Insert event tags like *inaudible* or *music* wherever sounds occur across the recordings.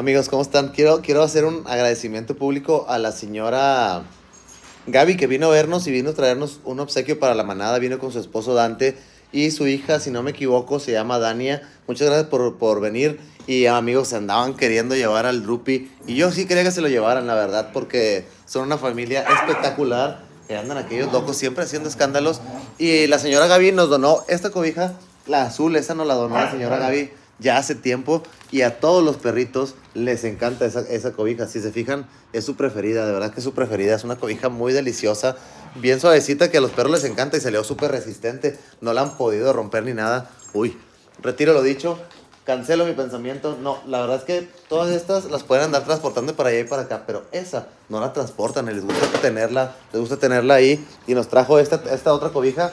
Amigos, ¿cómo están? Quiero, quiero hacer un agradecimiento público a la señora Gaby que vino a vernos y vino a traernos un obsequio para la manada. Vino con su esposo Dante y su hija, si no me equivoco, se llama Dania. Muchas gracias por, por venir. Y amigos, se andaban queriendo llevar al Drupi. Y yo sí quería que se lo llevaran, la verdad, porque son una familia espectacular. Que andan aquellos locos siempre haciendo escándalos. Y la señora Gaby nos donó esta cobija, la azul, esa nos la donó la señora Gaby ya hace tiempo. Y a todos los perritos les encanta esa, esa cobija. Si se fijan, es su preferida, de verdad que es su preferida. Es una cobija muy deliciosa, bien suavecita, que a los perros les encanta y salió súper resistente. No la han podido romper ni nada. Uy, retiro lo dicho. Cancelo mi pensamiento. No, la verdad es que todas estas las pueden andar transportando para allá y para acá, pero esa no la transportan. Les gusta tenerla, les gusta tenerla ahí. Y nos trajo esta, esta otra cobija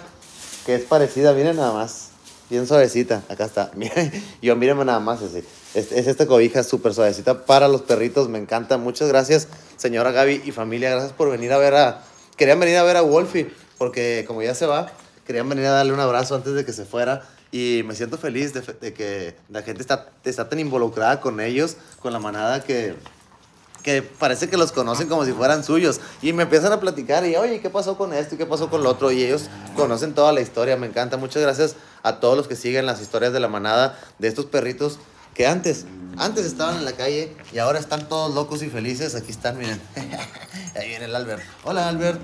que es parecida, miren nada más. Bien suavecita. Acá está. *laughs* Yo mírenme nada más así. Es, es esta cobija súper suavecita para los perritos. Me encanta. Muchas gracias, señora Gaby y familia. Gracias por venir a ver a... Querían venir a ver a Wolfie, porque como ya se va, querían venir a darle un abrazo antes de que se fuera. Y me siento feliz de, de que la gente está, está tan involucrada con ellos, con la manada, que, que parece que los conocen como si fueran suyos. Y me empiezan a platicar y, oye, ¿qué pasó con esto y qué pasó con lo otro? Y ellos conocen toda la historia, me encanta. Muchas gracias a todos los que siguen las historias de la manada de estos perritos que antes, antes estaban en la calle y ahora están todos locos y felices. Aquí están, miren. *laughs* Ahí viene el Albert. Hola, Albert.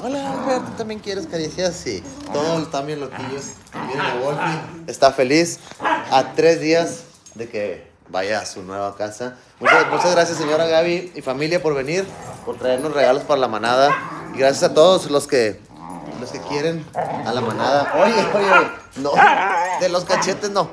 Hola, Albert. ¿Tú también quieres caricias? Sí. Todos están bien loquillos. Miren Wolfie. Está feliz a tres días de que vaya a su nueva casa. Muchas, muchas gracias, señora Gaby y familia, por venir, por traernos regalos para la manada. Y gracias a todos los que, los que quieren a la manada. Oye, oye, no, de los cachetes no.